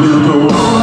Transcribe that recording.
We'll go on.